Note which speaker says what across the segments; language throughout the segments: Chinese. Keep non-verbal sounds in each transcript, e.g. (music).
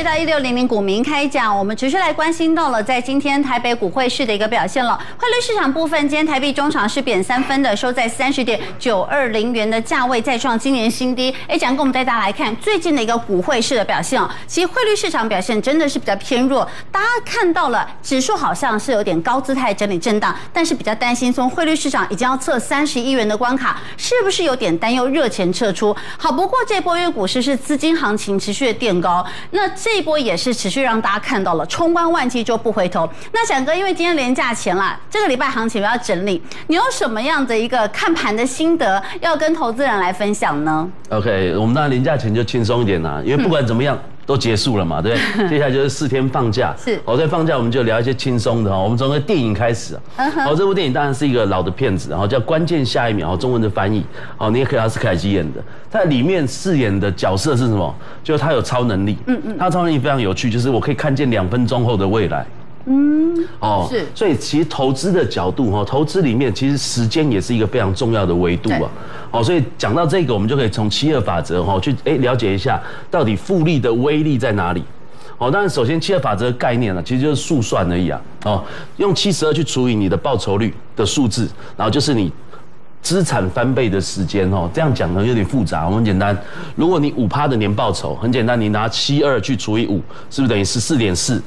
Speaker 1: 回到一六零零股民开讲，我们持续来关心到了在今天台北股汇市的一个表现了。汇率市场部分，今天台币中场是贬三分的，收在三十点九二零元的价位，再创今年新低。哎，讲跟我们带大家来看最近的一个股汇市的表现哦。其实汇率市场表现真的是比较偏弱，大家看到了指数好像是有点高姿态整理震荡，但是比较担心从汇率市场已经要测三十亿元的关卡，是不是有点担忧热钱撤出？好，不过这波因为股市是资金行情持续的垫高，那这这一波也是持续让大家看到了冲关万期就不回头。那翔哥，因为今天连假前啦，这个礼拜行情要整理，你有什么样的一个看盘的心得要跟投资人来分享呢
Speaker 2: ？OK，我们当然连假前就轻松一点啦，因为不管怎么样。都结束了嘛，对不对？(laughs) 接下来就是四天放假。
Speaker 1: 是，
Speaker 2: 好，在放假我们就聊一些轻松的哈。我们从个电影开始啊。好，这部电影当然是一个老的片子，然后叫《关键下一秒》，中文的翻译。好，你也可以奥斯凯基演的，在里面饰演的角色是什么？就是他有超能力。嗯嗯。他超能力非常有趣，就是我可以看见两分钟后的未来。嗯，哦，是，所以其实投资的角度哈，投资里面其实时间也是一个非常重要的维度啊。哦，所以讲到这个，我们就可以从七二法则哈去哎了解一下，到底复利的威力在哪里。哦，当然首先七二法则的概念呢，其实就是速算而已啊。哦，用七十二去除以你的报酬率的数字，然后就是你资产翻倍的时间哦。这样讲呢有点复杂，我们简单，如果你五趴的年报酬，很简单，你拿七二去除以五，是不是等于十四点四？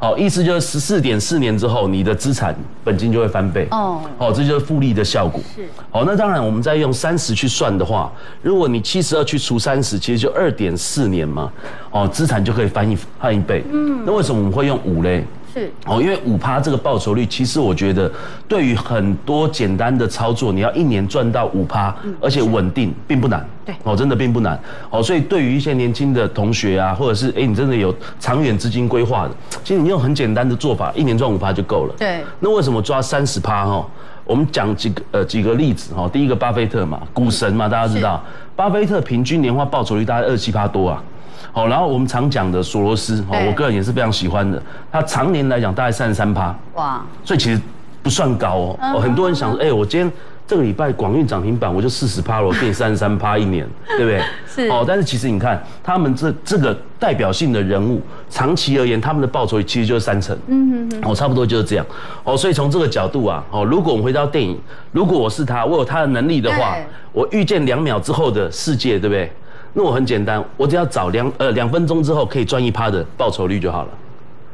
Speaker 2: 哦，意思就是十四点四年之后，你的资产本金就会翻倍。哦，好，这就是复利的效果。是。好，那当然，我们再用三十去算的话，如果你七十二去除三十，其实就二点四年嘛。哦，资产就可以翻一翻一倍。嗯。那为什么我们会用五嘞？是哦，因为五趴这个报酬率，其实我觉得对于很多简单的操作，你要一年赚到五趴，而且稳定，并不难。对哦，真的并不难。哦，所以对于一些年轻的同学啊，或者是哎，你真的有长远资金规划的，其实你用很简单的做法，一年赚五趴就够了。对。那为什么抓三十趴哈？我们讲几个呃几个例子哈。第一个，巴菲特嘛，股神嘛，大家知道，巴菲特平均年化报酬率大概二七趴多啊。好，然后我们常讲的索罗斯，哦，我个人也是非常喜欢的。他常年来讲大概三十三趴，哇，所以其实不算高哦。哦，很多人想说，哎，我今天这个礼拜广运涨停板，我就四十趴了，我变三十三趴一年，对不对？(laughs) 是。哦，但是其实你看，他们这这个代表性的人物，长期而言，他们的报酬其实就是三成。嗯嗯嗯。哦，差不多就是这样。哦，所以从这个角度啊，哦，如果我们回到电影，如果我是他，我有他的能力的话，我预见两秒之后的世界，对不对？那我很简单，我只要找两呃两分钟之后可以赚一趴的报酬率就好了。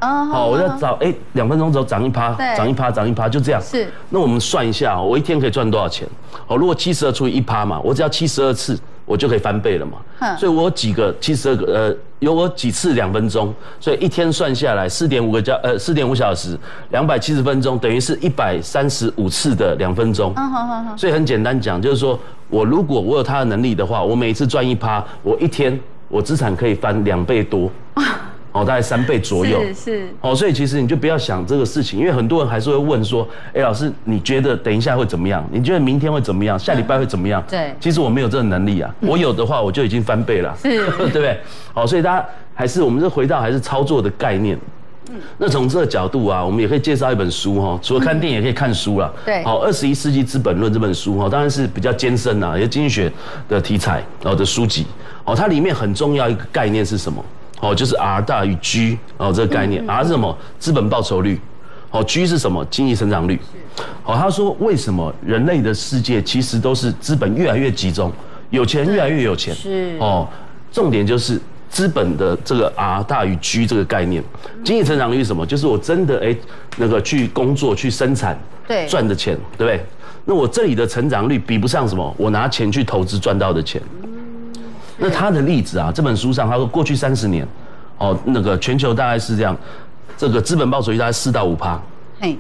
Speaker 2: 哦，好，我要找哎两分钟之后涨一趴，涨一趴，涨一趴，就这样。是。那我们算一下，我一天可以赚多少钱？哦，如果七十二除以一趴嘛，我只要七十二次。我就可以翻倍了嘛，所以我几个七十二个呃，有我几次两分钟，所以一天算下来四点五个加呃四点五小时，两百七十分钟，等于是一百三十五次的两分钟。好好好。所以很简单讲，就是说我如果我有他的能力的话，我每一次赚一趴，我一天我资产可以翻两倍多。(laughs) 哦，大概三倍左右，是是。哦，所以其实你就不要想这个事情，因为很多人还是会问说，哎，老师，你觉得等一下会怎么样？你觉得明天会怎么样？下礼拜会怎么样？对。其实我没有这个能力啊，我有的话我就已经翻倍了，是，(laughs) 对不对？好，所以大家还是我们是回到还是操作的概念。嗯。那从这个角度啊，我们也可以介绍一本书哈，除了看电影也可以看书了。对。好，《二十一世纪资本论》这本书哈，当然是比较艰深呐，也经济学的题材然后的书籍。哦，它里面很重要一个概念是什么？哦，就是 R 大于 G 哦，这个概念，R 是什么？资本报酬率。哦，G 是什么？经济成长率。哦，他说为什么人类的世界其实都是资本越来越集中，有钱越来越有钱。是。哦，重点就是资本的这个 R 大于 G 这个概念。经济成长率是什么？就是我真的哎那个去工作去生产，对，赚的钱，对不对？那我这里的成长率比不上什么？我拿钱去投资赚到的钱。那他的例子啊，这本书上他说，过去三十年，哦，那个全球大概是这样，这个资本报酬率大概四到五趴，嘿，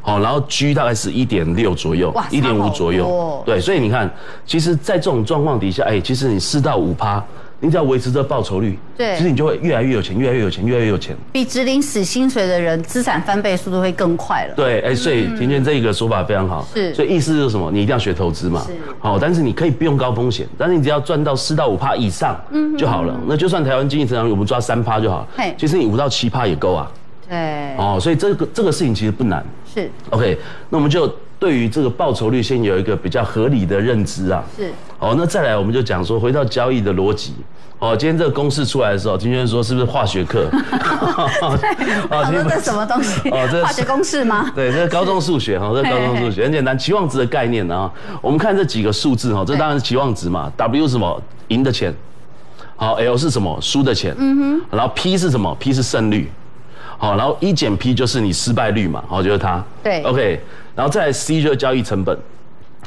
Speaker 2: 好，然后 G 大概是一点六左右，一点五左右，对，所以你看，其实，在这种状况底下，哎，其实你四到五趴。你只要维持这报酬率，对，其实你就会越来越有钱，越来越有钱，越来越有钱。
Speaker 1: 比只领死薪水的人，资产翻倍速度会更快了。
Speaker 2: 对，哎，所以今天这一个说法非常好。是，所以意思是什么？你一定要学投资嘛。是。好，但是你可以不用高风险，但是你只要赚到四到五趴以上，嗯，就好了。那就算台湾经济增长率我们抓三趴就好。嘿，其实你五到七趴也够啊。对。哦，所以这个这个事情其实不难。是。OK，那我们就。对于这个报酬率先有一个比较合理的认知啊。
Speaker 1: 是。
Speaker 2: 好，那再来我们就讲说，回到交易的逻辑。哦，今天这个公式出来的时候，金轩说是不是化学课？(laughs)
Speaker 1: 哦，这什么东西？哦，这化学公式吗？(laughs)
Speaker 2: 对，这是高中数学哈，这是高中数学，很简单，期望值的概念啊。我们看这几个数字哈，这当然是期望值嘛。W 什么？赢的钱。好，L 是什么？输的钱。嗯哼。然后 P 是什么？P 是胜率。好，然后一减 P 就是你失败率嘛。好，就是它。
Speaker 1: 对。
Speaker 2: OK，然后再来 C 就是交易成本。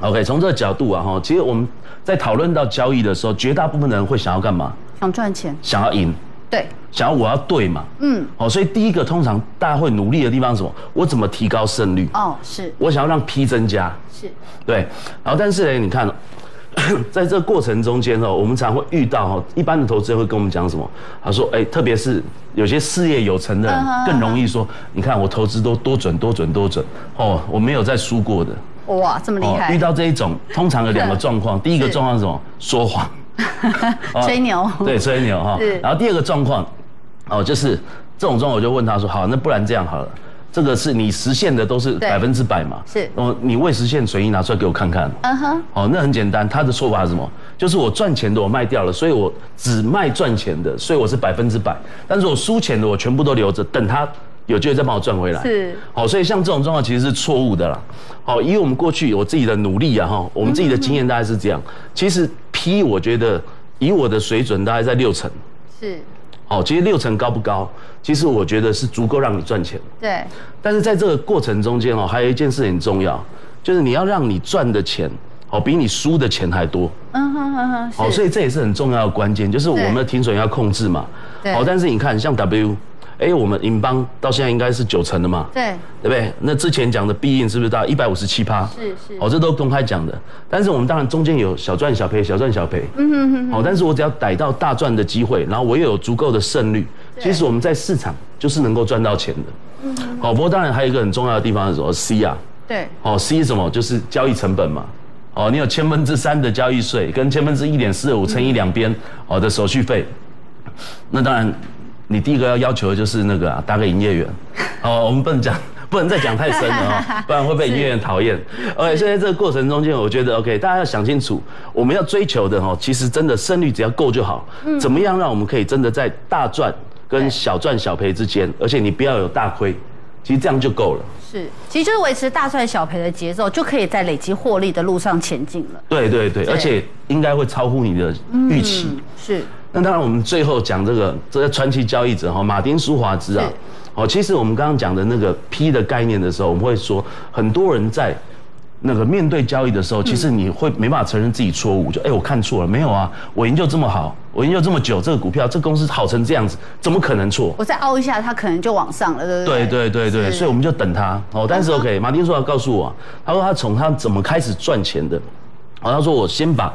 Speaker 2: OK，从这个角度啊哈，其实我们在讨论到交易的时候，绝大部分的人会想要干嘛？
Speaker 1: 想赚钱，
Speaker 2: 想要赢，
Speaker 1: 对，
Speaker 2: 想要我要对嘛？嗯，好，所以第一个通常大家会努力的地方是什么？我怎么提高胜率？哦，
Speaker 1: 是，
Speaker 2: 我想要让 P 增加，
Speaker 1: 是，
Speaker 2: 对，然后但是呢，你看，(coughs) 在这个过程中间哦，我们常会遇到哦，一般的投资人会跟我们讲什么？他说，哎，特别是有些事业有成的人，更容易说，你看我投资都多准多准多准，哦，我没有再输过的。
Speaker 1: 哇，这么厉害！
Speaker 2: 遇到这一种，通常有两个 (laughs) 状况。第一个状况是什么？说谎，(laughs)
Speaker 1: 吹牛。
Speaker 2: 对，吹牛哈。然后第二个状况，哦，就是这种状况，我就问他说：好，那不然这样好了，这个是你实现的都是百分之百嘛？
Speaker 1: 是。
Speaker 2: 哦，你未实现损益拿出来给我看看。嗯哼。哦，那很简单，他的说法是什么？就是我赚钱的我卖掉了，所以我只卖赚钱的，所以我是百分之百。但是我输钱的我全部都留着，等他。有机会再帮我赚回来，
Speaker 1: 是
Speaker 2: 好，所以像这种状况其实是错误的啦。好，以我们过去我自己的努力啊，哈，我们自己的经验大概是这样。其实 P 我觉得以我的水准大概在六成，
Speaker 1: 是
Speaker 2: 好，其实六成高不高？其实我觉得是足够让你赚钱。
Speaker 1: 对，
Speaker 2: 但是在这个过程中间哦，还有一件事很重要，就是你要让你赚的钱哦比你输的钱还多。嗯哼哼哼，好，所以这也是很重要的关键，就是我们的停损要控制嘛。
Speaker 1: 对，
Speaker 2: 好，但是你看像 W。哎，我们银邦到现在应该是九成的嘛？
Speaker 1: 对，
Speaker 2: 对不对？那之前讲的必应是不是到一百五十七趴？
Speaker 1: 是是。
Speaker 2: 哦，这都公开讲的。但是我们当然中间有小赚小赔，小赚小赔。嗯哼哼。好，但是我只要逮到大赚的机会，然后我又有足够的胜率，其实我们在市场就是能够赚到钱的。嗯。好，不过当然还有一个很重要的地方是什么？C 啊。
Speaker 1: 对。
Speaker 2: 哦，C 什么？就是交易成本嘛。哦，你有千分之三的交易税，跟千分之一点四五乘以两边哦的手续费，那当然。你第一个要要求的就是那个打给营业员，(laughs) 哦，我们不能讲，不能再讲太深了哦，(laughs) 不然会被营业员讨厌。OK，所以在这个过程中间，我觉得 OK，大家要想清楚，我们要追求的哈，其实真的胜率只要够就好。怎么样让我们可以真的在大赚跟小赚小赔之间，而且你不要有大亏，其实这样就够了。
Speaker 1: 是，其实就是维持大赚小赔的节奏，就可以在累积获利的路上前进了。
Speaker 2: 对对对，而且应该会超乎你的预期。
Speaker 1: 是。
Speaker 2: 那当然，我们最后讲这个这个传奇交易者哈，马丁舒华兹啊，哦，其实我们刚刚讲的那个 P 的概念的时候，我们会说，很多人在那个面对交易的时候，其实你会没办法承认自己错误，就哎，我看错了，没有啊，我研究这么好，我研究这么久，这个股票，这公司好成这样子，怎么可能错？
Speaker 1: 我再凹一下，它可能就往上了，对不对？
Speaker 2: 对对对对，所以我们就等它哦。但是 OK，马丁说要告诉我，他说他从他怎么开始赚钱的，哦，他说我先把。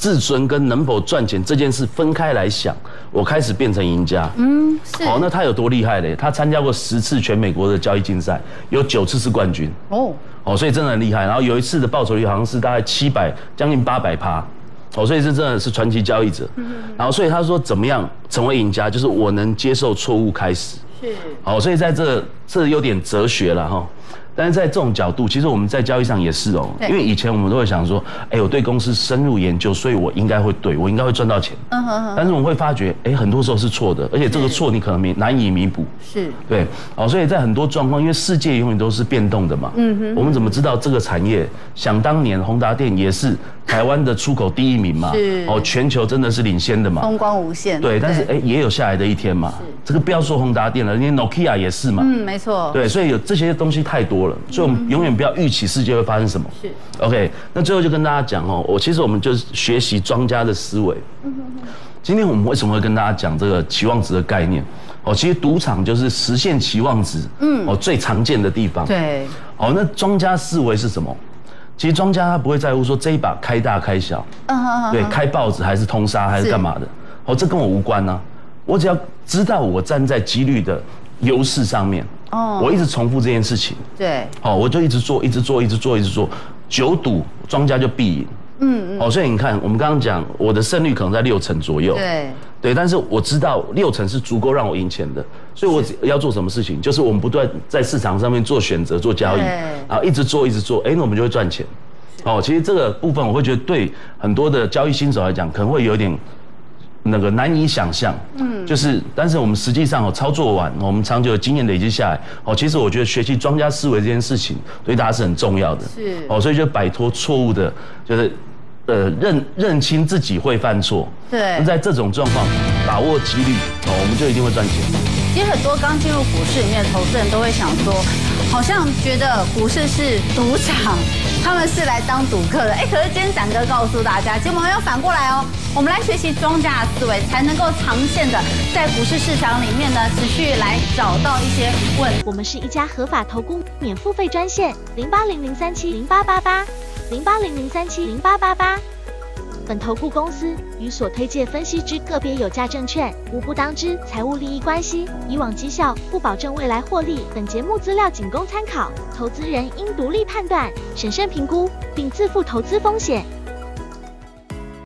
Speaker 2: 自尊跟能否赚钱这件事分开来想，我开始变成赢家。嗯，是。哦，那他有多厉害嘞？他参加过十次全美国的交易竞赛，有九次是冠军。哦，哦，所以真的很厉害。然后有一次的报酬率好像是大概七百，将近八百趴。哦，所以这真的是传奇交易者。嗯。然后所以他说怎么样成为赢家，就是我能接受错误开始。
Speaker 1: 是。
Speaker 2: 好，所以在这这有点哲学了哈。但是在这种角度，其实我们在交易上也是哦，因为以前我们都会想说，哎，我对公司深入研究，所以我应该会对我应该会赚到钱。嗯哼哼。但是我们会发觉，哎，很多时候是错的，而且这个错你可能难以弥补。
Speaker 1: 是。
Speaker 2: 对。哦，所以在很多状况，因为世界永远都是变动的嘛。嗯哼。我们怎么知道这个产业？想当年宏达电也是台湾的出口第一名嘛。
Speaker 1: 是。哦，
Speaker 2: 全球真的是领先的嘛。
Speaker 1: 风光无限。
Speaker 2: 对，但是哎，也有下来的一天嘛。是。这个不要说宏达电了，连 Nokia 也是嘛。
Speaker 1: 嗯，没错。
Speaker 2: 对，所以有这些东西太多了，所以我们永远不要预期世界会发生什么。
Speaker 1: 是
Speaker 2: ，OK。那最后就跟大家讲哦，我其实我们就是学习庄家的思维。今天我们为什么会跟大家讲这个期望值的概念？哦，其实赌场就是实现期望值，嗯，哦最常见的地方。
Speaker 1: 对。
Speaker 2: 哦，那庄家思维是什么？其实庄家他不会在乎说这一把开大开小，嗯对，开豹子还是通杀还是干嘛的？哦，这跟我无关呢。我只要知道我站在几率的优势上面。哦，我一直重复这件事情。
Speaker 1: 对，
Speaker 2: 好，我就一直做，一直做，一直做，一直做。九赌庄家就必赢。嗯嗯。哦，所以你看，我们刚刚讲我的胜率可能在六成左右。
Speaker 1: 对。
Speaker 2: 对，但是我知道六成是足够让我赢钱的，所以我要做什么事情，就是我们不断在市场上面做选择、做交易，然后一直做、一直做，哎，那我们就会赚钱。哦，其实这个部分我会觉得对很多的交易新手来讲，可能会有点那个难以想象。嗯，就是，但是我们实际上哦操作完，我们长久的经验累积下来，哦，其实我觉得学习庄家思维这件事情对大家是很重要的。
Speaker 1: 是。
Speaker 2: 哦，所以就摆脱错误的，就是。呃，认认清自己会犯错，
Speaker 1: 对，
Speaker 2: 在这种状况把握几率，哦，我们就一定会赚钱。
Speaker 1: 其实很多刚进入股市里面的投资人都会想说，好像觉得股市是赌场，他们是来当赌客的。哎，可是今天展哥告诉大家，今天我们要反过来哦，我们来学习庄家的思维，才能够长线的在股市市场里面呢，持续来找到一些问。
Speaker 3: 我们是一家合法投顾免付费专线，零八零零三七零八八八。零八零零三七零八八八，本投顾公司与所推介分析之个别有价证券无不当之财务利益关系。以往绩效不保证未来获利。本节目资料仅供参考，投资人应独立判断、审慎评估，并自负投资风险。